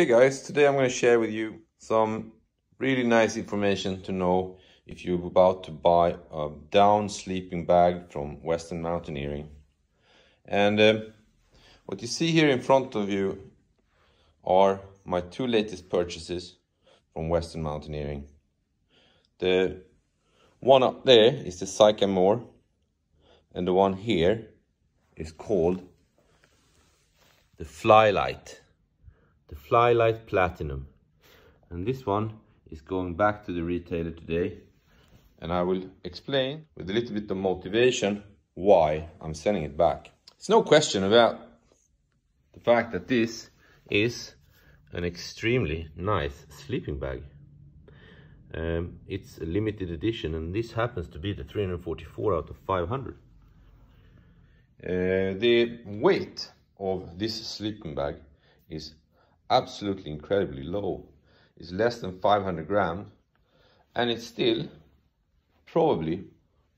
Okay guys, today I'm going to share with you some really nice information to know if you're about to buy a down sleeping bag from Western Mountaineering. And uh, what you see here in front of you are my two latest purchases from Western Mountaineering. The one up there is the Sycamore and the one here is called the Flylite the Flylite Platinum. And this one is going back to the retailer today. And I will explain with a little bit of motivation why I'm sending it back. It's no question about the fact that this is an extremely nice sleeping bag. Um, it's a limited edition and this happens to be the 344 out of 500. Uh, the weight of this sleeping bag is absolutely incredibly low. It's less than 500 grams and it still probably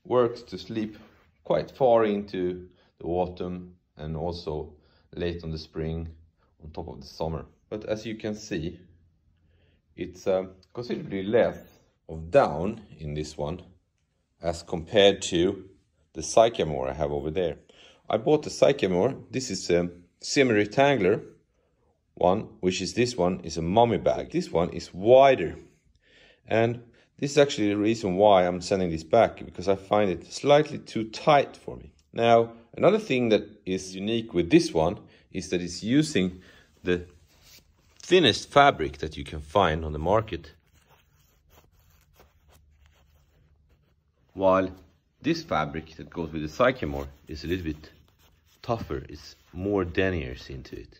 works to sleep quite far into the autumn and also late on the spring on top of the summer. But as you can see, it's uh, considerably less of down in this one as compared to the Sycamore I have over there. I bought the Sycamore. This is a semi-rectangular one, which is this one, is a mummy bag. This one is wider. And this is actually the reason why I'm sending this back, because I find it slightly too tight for me. Now, another thing that is unique with this one is that it's using the thinnest fabric that you can find on the market. While this fabric that goes with the Sycamore is a little bit tougher, it's more deniers into it.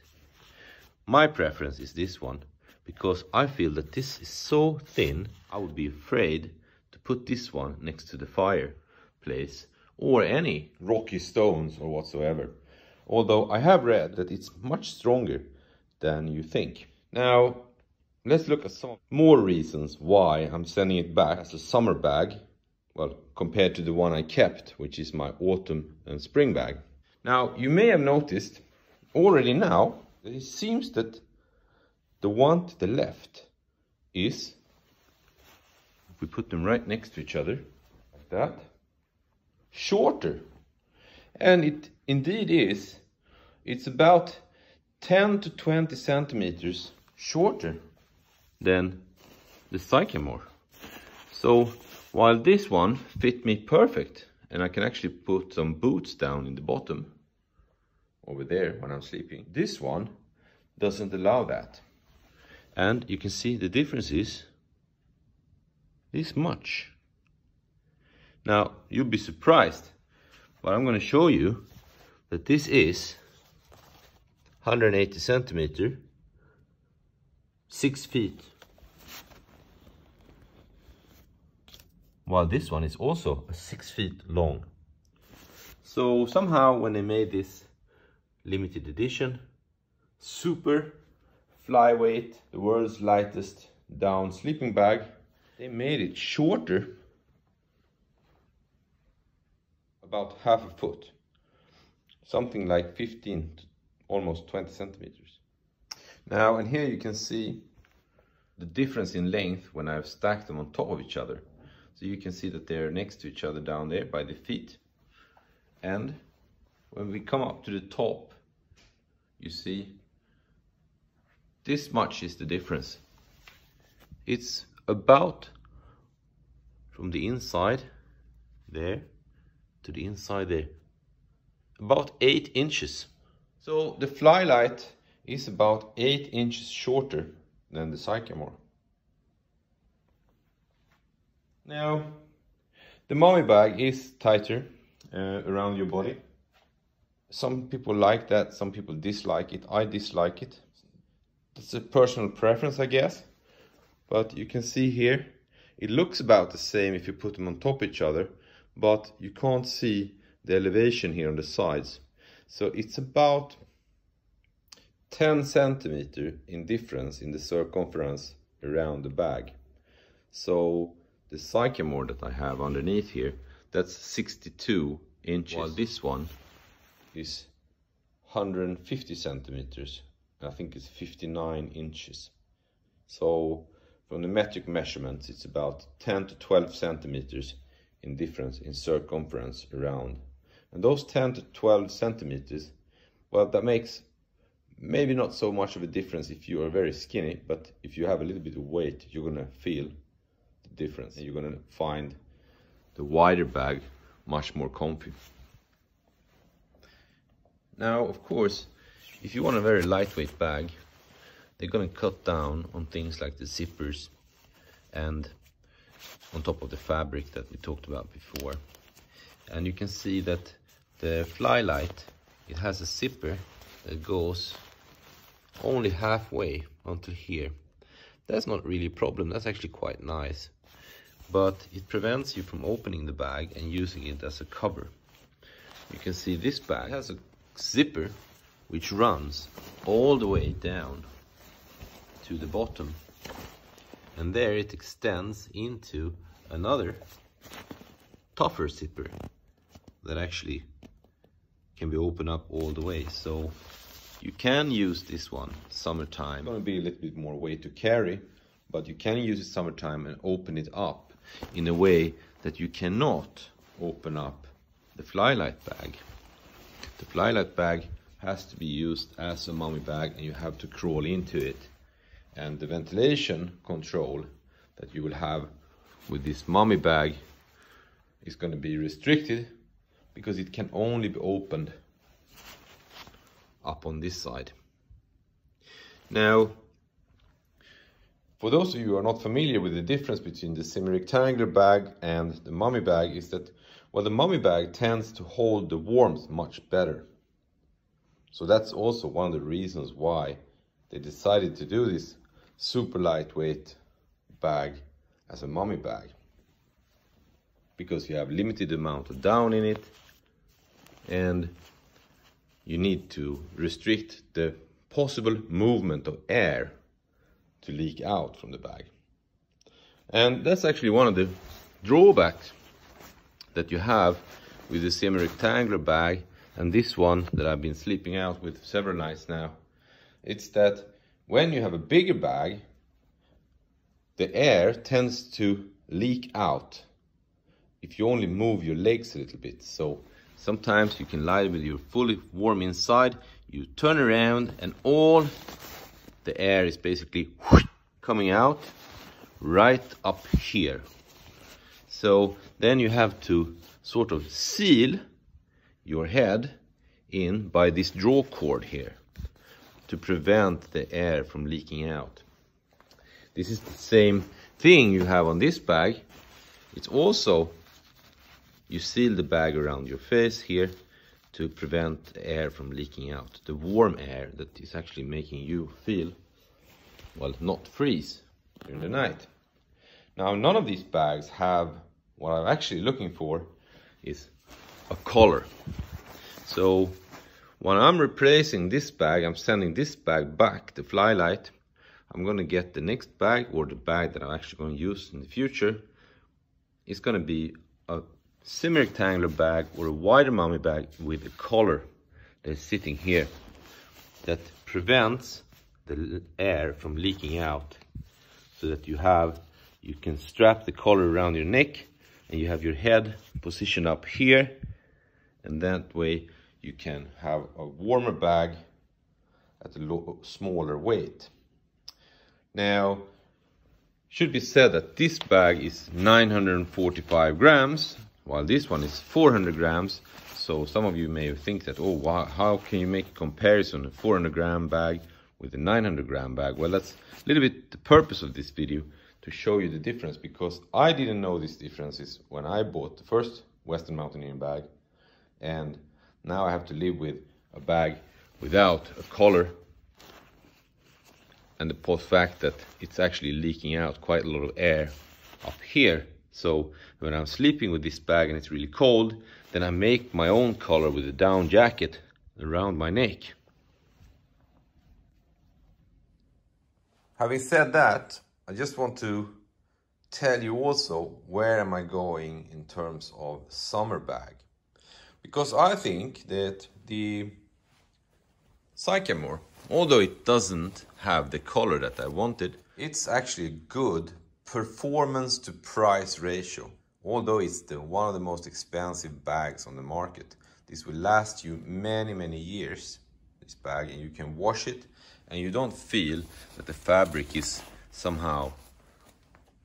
My preference is this one because I feel that this is so thin I would be afraid to put this one next to the fireplace or any rocky stones or whatsoever. Although I have read that it's much stronger than you think. Now, let's look at some more reasons why I'm sending it back as a summer bag. Well, compared to the one I kept, which is my autumn and spring bag. Now, you may have noticed already now it seems that the one to the left is, if we put them right next to each other, like that, shorter. And it indeed is. It's about 10 to 20 centimeters shorter than the Sycamore. So while this one fit me perfect, and I can actually put some boots down in the bottom, over there when I'm sleeping. This one doesn't allow that. And you can see the difference is this much. Now, you'll be surprised, but I'm going to show you that this is 180 centimeter, 6 feet. While this one is also 6 feet long. So somehow when they made this limited edition, super flyweight, the world's lightest down sleeping bag. They made it shorter, about half a foot, something like 15 to almost 20 centimeters. Now, and here you can see the difference in length when I've stacked them on top of each other. So you can see that they're next to each other down there by the feet. And when we come up to the top, you see this much is the difference. It's about from the inside there to the inside there. About 8 inches. So the Flylite is about 8 inches shorter than the Sycamore. Now, the mummy bag is tighter uh, around your body. Some people like that, some people dislike it. I dislike it. It's a personal preference, I guess. But you can see here, it looks about the same if you put them on top each other, but you can't see the elevation here on the sides. So it's about 10 centimeter in difference in the circumference around the bag. So the sycamore that I have underneath here, that's 62 inches. While this one is 150 centimeters I think it's 59 inches. So from the metric measurements, it's about 10 to 12 centimeters in difference in circumference around. And those 10 to 12 centimeters, well, that makes maybe not so much of a difference if you are very skinny, but if you have a little bit of weight, you're gonna feel the difference. You're gonna find the wider bag much more comfy. Now, of course, if you want a very lightweight bag, they're gonna cut down on things like the zippers and on top of the fabric that we talked about before. And you can see that the Flylite, it has a zipper that goes only halfway until here. That's not really a problem, that's actually quite nice. But it prevents you from opening the bag and using it as a cover. You can see this bag has a zipper which runs all the way down to the bottom. And there it extends into another tougher zipper that actually can be opened up all the way. So you can use this one summertime. It's going to be a little bit more weight to carry but you can use it summertime and open it up in a way that you cannot open up the Flylite bag the Flylite bag has to be used as a mummy bag and you have to crawl into it and the ventilation control that you will have with this mummy bag is going to be restricted because it can only be opened up on this side. Now, for those of you who are not familiar with the difference between the semi-rectangular bag and the mummy bag is that, well, the mummy bag tends to hold the warmth much better. So that's also one of the reasons why they decided to do this super lightweight bag as a mummy bag because you have limited amount of down in it and you need to restrict the possible movement of air to leak out from the bag. And that's actually one of the drawbacks that you have with the semi-rectangular bag and this one that I've been sleeping out with several nights now. It's that when you have a bigger bag, the air tends to leak out if you only move your legs a little bit. So sometimes you can lie with your fully warm inside, you turn around and all the air is basically coming out right up here. So then you have to sort of seal your head in by this draw cord here to prevent the air from leaking out. This is the same thing you have on this bag. It's also, you seal the bag around your face here to prevent air from leaking out. The warm air that is actually making you feel, well, not freeze during the night. Now, none of these bags have what I'm actually looking for is a collar. So when I'm replacing this bag, I'm sending this bag back, the Flylite. I'm gonna get the next bag or the bag that I'm actually gonna use in the future. It's gonna be a semi-rectangular bag or a wider mummy bag with a collar that's sitting here that prevents the air from leaking out so that you have you can strap the collar around your neck and you have your head positioned up here and that way you can have a warmer bag at a smaller weight. Now, should be said that this bag is 945 grams, while this one is 400 grams. So some of you may think that, oh, wow, how can you make a comparison, a 400 gram bag with a 900 gram bag? Well, that's a little bit the purpose of this video, to show you the difference, because I didn't know these differences when I bought the first Western Mountaineering bag and now I have to live with a bag without a collar and the fact that it's actually leaking out quite a lot of air up here. So when I'm sleeping with this bag and it's really cold then I make my own collar with a down jacket around my neck. Having said that I just want to tell you also where am I going in terms of summer bag because I think that the Sycamore although it doesn't have the color that I wanted, it's actually a good performance to price ratio. Although it's the, one of the most expensive bags on the market, this will last you many, many years, this bag, and you can wash it and you don't feel that the fabric is somehow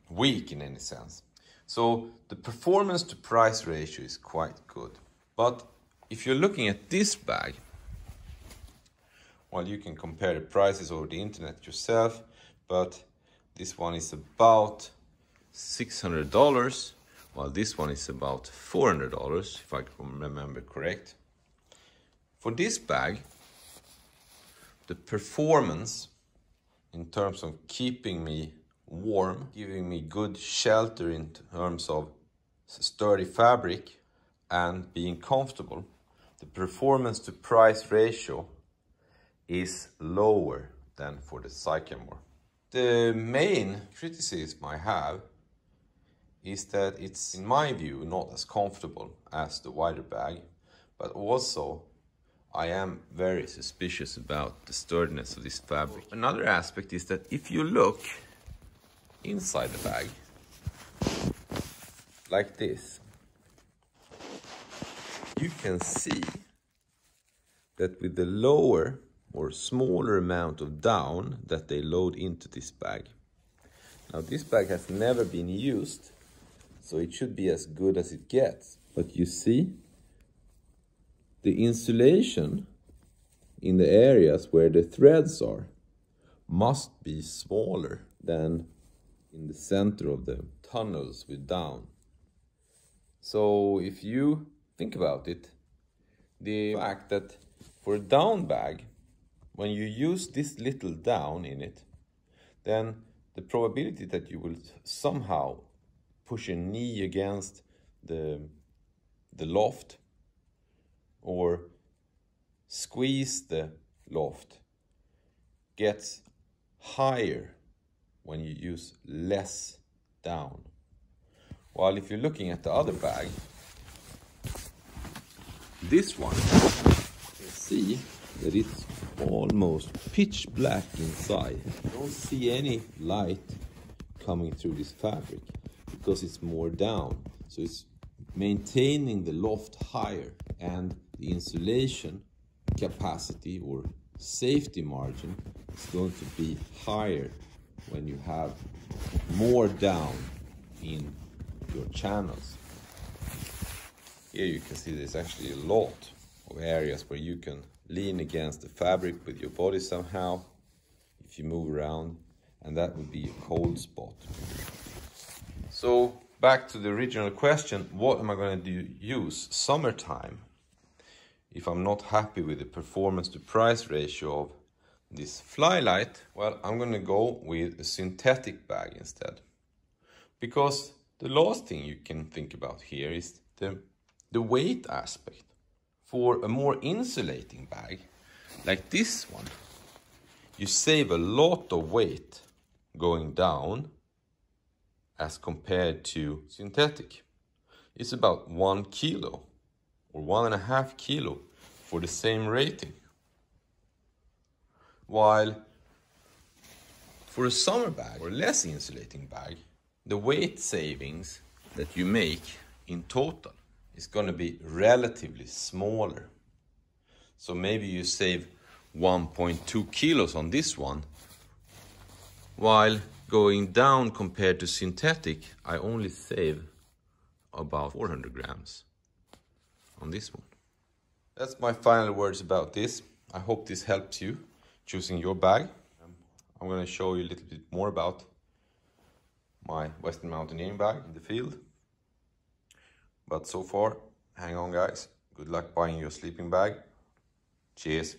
weak in any sense. So the performance to price ratio is quite good. But if you're looking at this bag, well, you can compare the prices over the internet yourself, but this one is about $600, while this one is about $400, if I can remember correct. For this bag, the performance in terms of keeping me warm, giving me good shelter in terms of sturdy fabric and being comfortable, the performance to price ratio is lower than for the Sycamore. The main criticism I have is that it's, in my view, not as comfortable as the wider bag, but also I am very suspicious about the sturdiness of this fabric. Another aspect is that if you look inside the bag, like this, you can see that with the lower or smaller amount of down that they load into this bag. Now this bag has never been used, so it should be as good as it gets. But you see, the insulation in the areas where the threads are must be smaller than in the center of the tunnels with down. So if you think about it, the fact that for a down bag, when you use this little down in it, then the probability that you will somehow push a knee against the, the loft or squeeze the loft gets higher when you use less down. While if you're looking at the other bag, this one, you see that it's almost pitch black inside. You don't see any light coming through this fabric because it's more down. So it's maintaining the loft higher and the insulation capacity or safety margin is going to be higher when you have more down in your channels. Here you can see there's actually a lot of areas where you can lean against the fabric with your body somehow if you move around and that would be a cold spot. So back to the original question, what am I going to do, use summertime if I'm not happy with the performance to price ratio of this Flylite, Well, I'm going to go with a synthetic bag instead. Because the last thing you can think about here is the, the weight aspect. For a more insulating bag, like this one, you save a lot of weight going down as compared to synthetic. It's about one kilo or one and a half kilo for the same rating. While for a summer bag or less insulating bag, the weight savings that you make in total is going to be relatively smaller. So maybe you save 1.2 kilos on this one, while going down compared to synthetic, I only save about 400 grams on this one. That's my final words about this. I hope this helps you choosing your bag. I'm going to show you a little bit more about my Western Mountaineering bag in the field. But so far, hang on guys. Good luck buying your sleeping bag. Cheers.